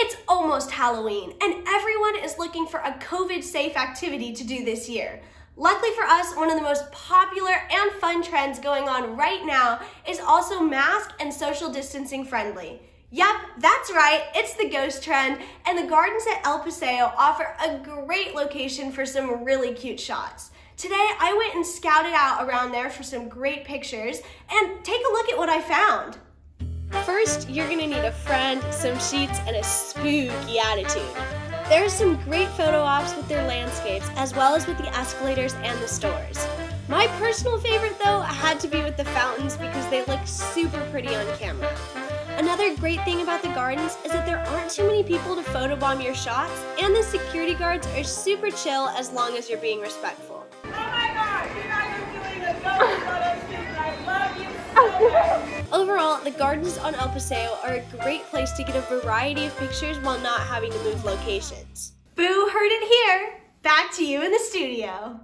It's almost Halloween, and everyone is looking for a COVID safe activity to do this year. Luckily for us, one of the most popular and fun trends going on right now is also mask and social distancing friendly. Yep, that's right, it's the ghost trend, and the gardens at El Paseo offer a great location for some really cute shots. Today, I went and scouted out around there for some great pictures, and take a look at what I found. First, you're gonna need a friend, some sheets, and a spooky attitude. There are some great photo ops with their landscapes, as well as with the escalators and the stores. My personal favorite, though, had to be with the fountains because they look super pretty on camera. Another great thing about the gardens is that there aren't too many people to photobomb your shots, and the security guards are super chill as long as you're being respectful. The gardens on El Paseo are a great place to get a variety of pictures while not having to move locations. Boo heard it here. Back to you in the studio.